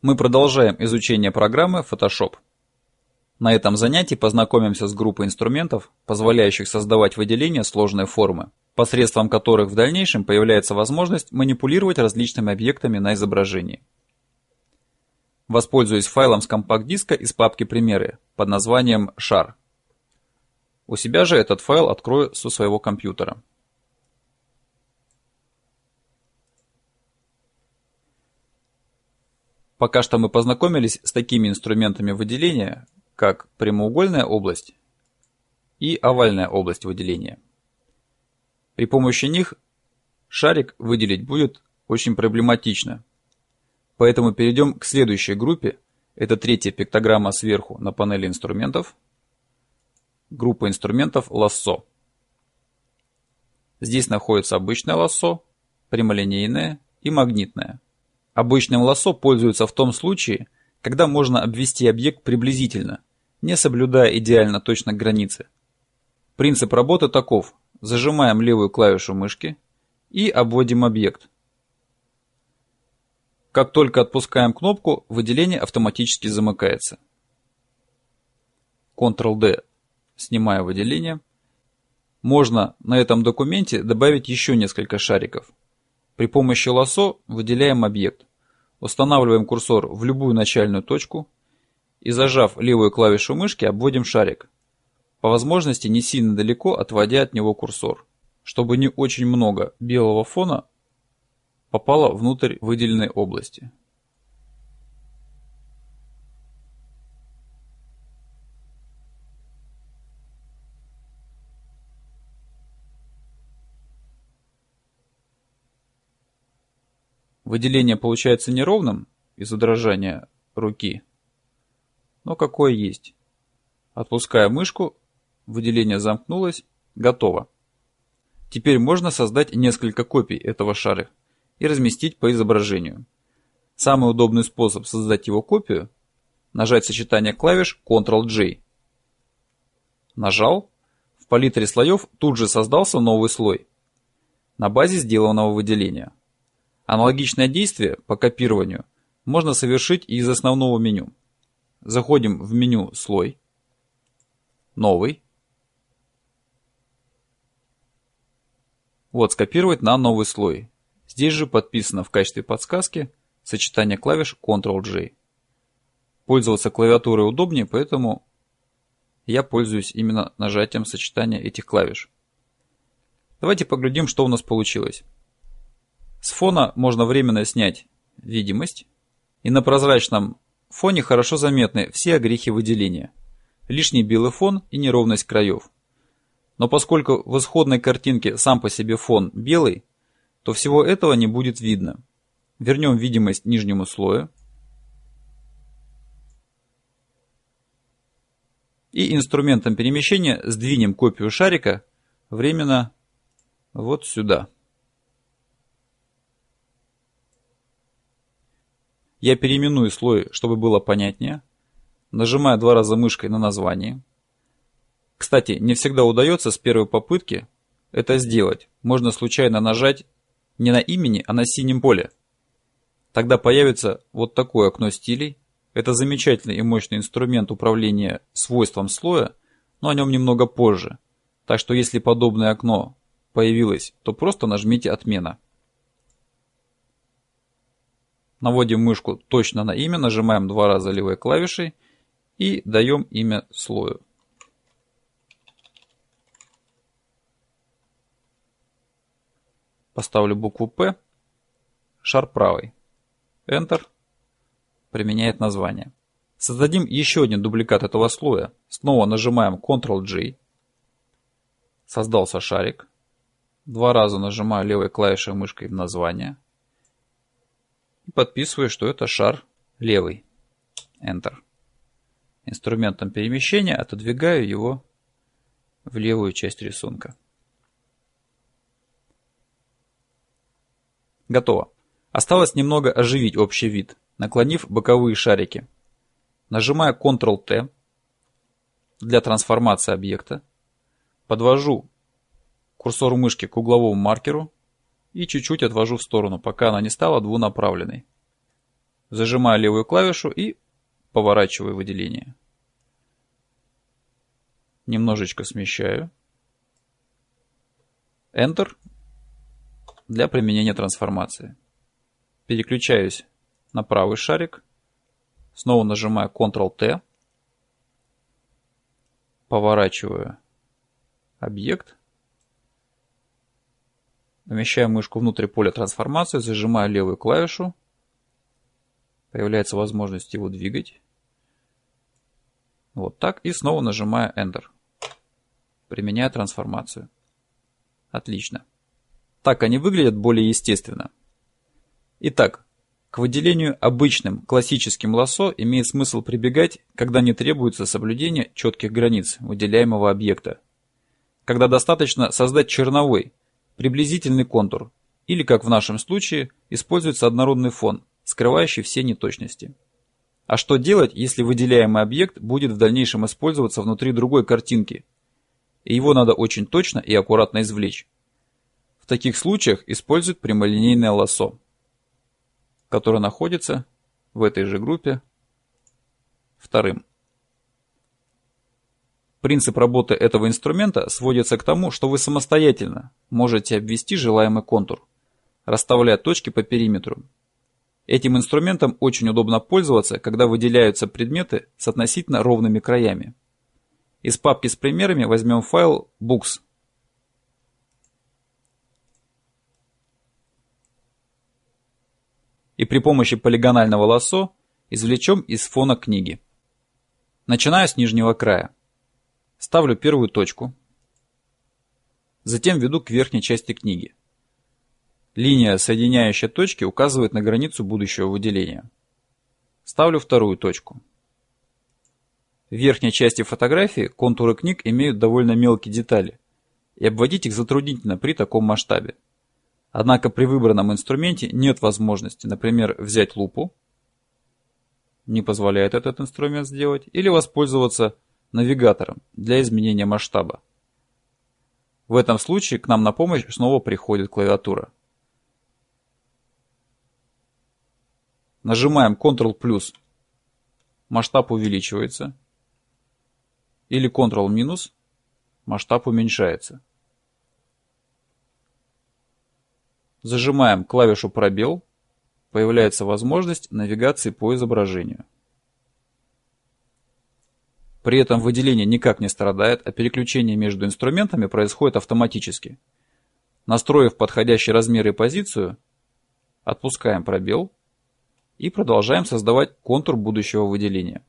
Мы продолжаем изучение программы Photoshop. На этом занятии познакомимся с группой инструментов, позволяющих создавать выделения сложной формы, посредством которых в дальнейшем появляется возможность манипулировать различными объектами на изображении. Воспользуюсь файлом с компакт-диска из папки «Примеры» под названием «Шар». У себя же этот файл открою со своего компьютера. Пока что мы познакомились с такими инструментами выделения, как прямоугольная область и овальная область выделения. При помощи них шарик выделить будет очень проблематично. Поэтому перейдем к следующей группе. Это третья пиктограмма сверху на панели инструментов. Группа инструментов лассо. Здесь находится обычное лассо, прямолинейное и магнитное. Обычным лассо пользуются в том случае, когда можно обвести объект приблизительно, не соблюдая идеально точно границы. Принцип работы таков. Зажимаем левую клавишу мышки и обводим объект. Как только отпускаем кнопку, выделение автоматически замыкается. Ctrl-D. Снимаю выделение. Можно на этом документе добавить еще несколько шариков. При помощи лассо выделяем объект. Устанавливаем курсор в любую начальную точку и зажав левую клавишу мышки обводим шарик. По возможности не сильно далеко отводя от него курсор, чтобы не очень много белого фона попало внутрь выделенной области. Выделение получается неровным из-за дрожания руки, но какое есть. Отпуская мышку, выделение замкнулось, готово. Теперь можно создать несколько копий этого шара и разместить по изображению. Самый удобный способ создать его копию – нажать сочетание клавиш Ctrl-J. Нажал, в палитре слоев тут же создался новый слой на базе сделанного выделения. Аналогичное действие по копированию можно совершить и из основного меню. Заходим в меню «Слой», «Новый». Вот, скопировать на новый слой. Здесь же подписано в качестве подсказки сочетание клавиш Ctrl-J. Пользоваться клавиатурой удобнее, поэтому я пользуюсь именно нажатием сочетания этих клавиш. Давайте поглядим, что у нас получилось. С фона можно временно снять видимость, и на прозрачном фоне хорошо заметны все огрехи выделения. Лишний белый фон и неровность краев. Но поскольку в исходной картинке сам по себе фон белый, то всего этого не будет видно. Вернем видимость нижнему слою. И инструментом перемещения сдвинем копию шарика временно вот сюда. Я переименую слой, чтобы было понятнее. Нажимаю два раза мышкой на название. Кстати, не всегда удается с первой попытки это сделать. Можно случайно нажать не на имени, а на синем поле. Тогда появится вот такое окно стилей. Это замечательный и мощный инструмент управления свойством слоя, но о нем немного позже. Так что если подобное окно появилось, то просто нажмите «Отмена». Наводим мышку точно на имя, нажимаем два раза левой клавишей и даем имя слою. Поставлю букву P, шар правый. Enter. Применяет название. Создадим еще один дубликат этого слоя. Снова нажимаем Ctrl-G. Создался шарик. Два раза нажимаю левой клавишей мышкой в название и подписываю, что это шар левый. Enter. Инструментом перемещения отодвигаю его в левую часть рисунка. Готово. Осталось немного оживить общий вид, наклонив боковые шарики. Нажимаю Ctrl-T для трансформации объекта. Подвожу курсор мышки к угловому маркеру и чуть-чуть отвожу в сторону, пока она не стала двунаправленной. Зажимаю левую клавишу и поворачиваю выделение. Немножечко смещаю. Enter для применения трансформации. Переключаюсь на правый шарик. Снова нажимаю Ctrl-T. Поворачиваю объект. Помещаю мышку внутрь поля трансформации, зажимаю левую клавишу. Появляется возможность его двигать. Вот так. И снова нажимаю Enter. Применяю трансформацию. Отлично. Так они выглядят более естественно. Итак, к выделению обычным классическим лосо имеет смысл прибегать, когда не требуется соблюдение четких границ выделяемого объекта. Когда достаточно создать черновой, приблизительный контур, или, как в нашем случае, используется однородный фон, скрывающий все неточности. А что делать, если выделяемый объект будет в дальнейшем использоваться внутри другой картинки, и его надо очень точно и аккуратно извлечь? В таких случаях используют прямолинейное лассо, которое находится в этой же группе вторым. Принцип работы этого инструмента сводится к тому, что вы самостоятельно можете обвести желаемый контур, расставляя точки по периметру. Этим инструментом очень удобно пользоваться, когда выделяются предметы с относительно ровными краями. Из папки с примерами возьмем файл books. И при помощи полигонального лассо извлечем из фона книги. Начиная с нижнего края. Ставлю первую точку. Затем веду к верхней части книги. Линия, соединяющая точки, указывает на границу будущего выделения. Ставлю вторую точку. В верхней части фотографии контуры книг имеют довольно мелкие детали, и обводить их затруднительно при таком масштабе. Однако при выбранном инструменте нет возможности, например, взять лупу, не позволяет этот инструмент сделать, или воспользоваться навигатором для изменения масштаба. В этом случае к нам на помощь снова приходит клавиатура. Нажимаем Ctrl+, масштаб увеличивается, или Ctrl-, масштаб уменьшается. Зажимаем клавишу пробел, появляется возможность навигации по изображению. При этом выделение никак не страдает, а переключение между инструментами происходит автоматически. Настроив подходящий размер и позицию, отпускаем пробел и продолжаем создавать контур будущего выделения.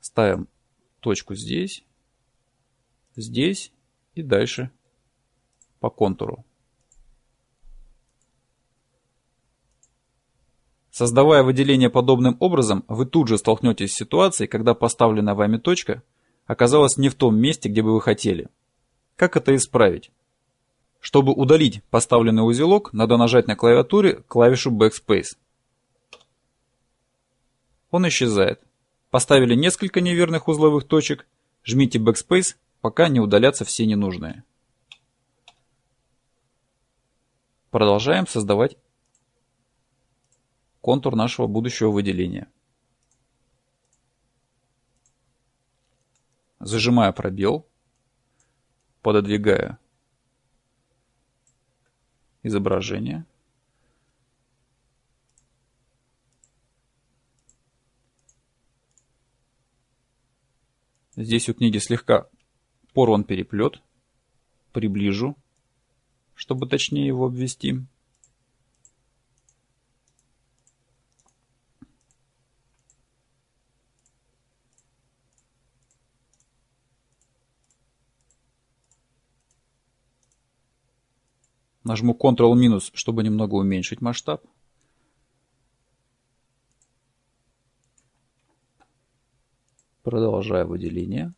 Ставим точку здесь, здесь и дальше по контуру. Создавая выделение подобным образом, вы тут же столкнетесь с ситуацией, когда поставленная вами точка оказалась не в том месте, где бы вы хотели. Как это исправить? Чтобы удалить поставленный узелок, надо нажать на клавиатуре клавишу Backspace. Он исчезает. Поставили несколько неверных узловых точек, жмите Backspace, пока не удалятся все ненужные. Продолжаем создавать контур нашего будущего выделения. Зажимаю пробел, пододвигаю изображение. Здесь у книги слегка порван переплет. Приближу, чтобы точнее его обвести. Нажму Ctrl-, чтобы немного уменьшить масштаб. Продолжаю выделение.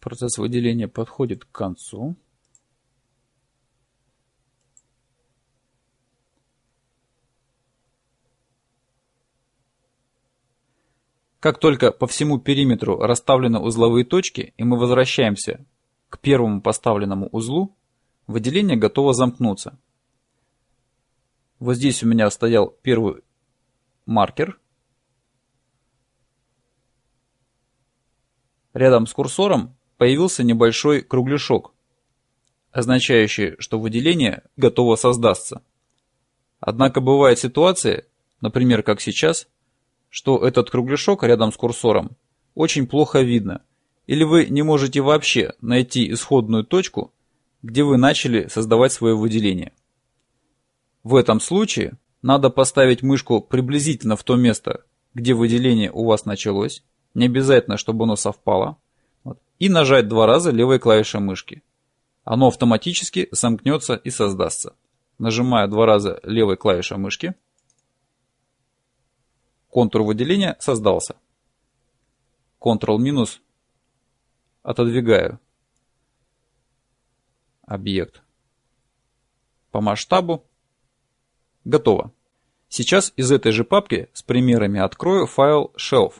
Процесс выделения подходит к концу. Как только по всему периметру расставлены узловые точки, и мы возвращаемся к первому поставленному узлу, выделение готово замкнуться. Вот здесь у меня стоял первый маркер. Рядом с курсором появился небольшой кругляшок, означающий, что выделение готово создаться. Однако бывает ситуация, например, как сейчас – что этот кругляшок рядом с курсором очень плохо видно, или вы не можете вообще найти исходную точку, где вы начали создавать свое выделение. В этом случае надо поставить мышку приблизительно в то место, где выделение у вас началось, не обязательно, чтобы оно совпало, и нажать два раза левой клавишей мышки. Оно автоматически сомкнется и создастся. Нажимая два раза левой клавишей мышки – Контур выделения создался. Ctrl- отодвигаю объект по масштабу. Готово. Сейчас из этой же папки с примерами открою файл shelf.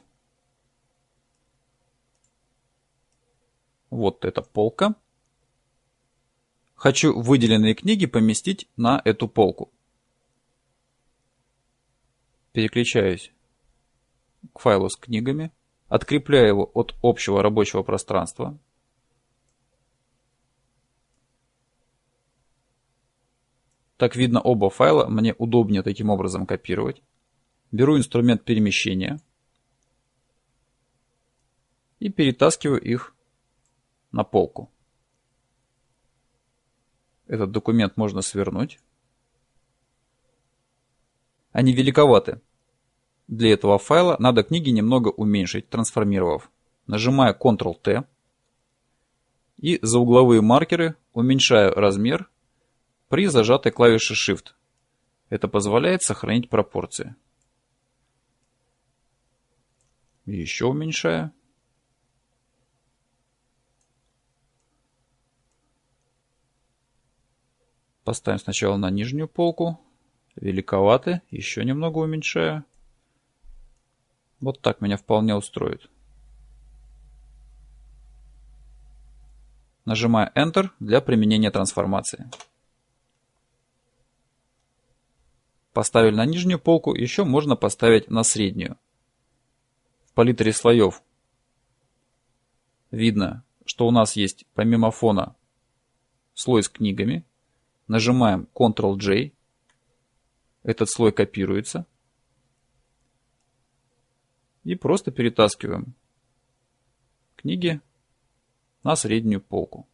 Вот эта полка. Хочу выделенные книги поместить на эту полку. Переключаюсь к файлу с книгами, открепляю его от общего рабочего пространства. Так видно оба файла, мне удобнее таким образом копировать. Беру инструмент перемещения и перетаскиваю их на полку. Этот документ можно свернуть. Они великоваты. Для этого файла надо книги немного уменьшить, трансформировав. Нажимаю Ctrl-T и за угловые маркеры уменьшаю размер при зажатой клавише Shift. Это позволяет сохранить пропорции. Еще уменьшаю. Поставим сначала на нижнюю полку. Великоваты. Еще немного уменьшаю. Вот так меня вполне устроит. Нажимаю Enter для применения трансформации. Поставили на нижнюю полку, еще можно поставить на среднюю. В палитре слоев видно, что у нас есть помимо фона слой с книгами. Нажимаем Ctrl-J. Этот слой копируется и просто перетаскиваем книги на среднюю полку.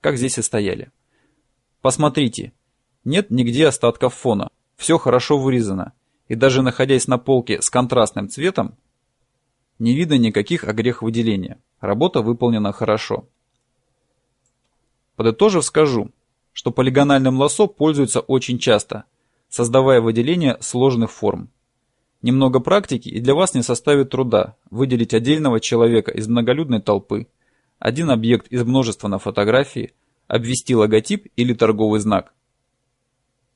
Как здесь и стояли. Посмотрите, нет нигде остатков фона, все хорошо вырезано, и даже находясь на полке с контрастным цветом, не видно никаких огрех выделения. Работа выполнена хорошо. Подытожив скажу, что полигональным лосо пользуются очень часто, создавая выделение сложных форм. Немного практики и для вас не составит труда выделить отдельного человека из многолюдной толпы, один объект из множества на фотографии, обвести логотип или торговый знак.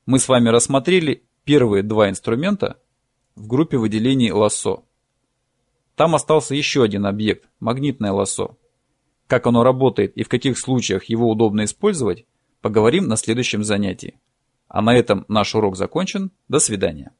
Мы с вами рассмотрели первые два инструмента в группе выделений лассо. Там остался еще один объект – магнитное лассо. Как оно работает и в каких случаях его удобно использовать, поговорим на следующем занятии. А на этом наш урок закончен. До свидания.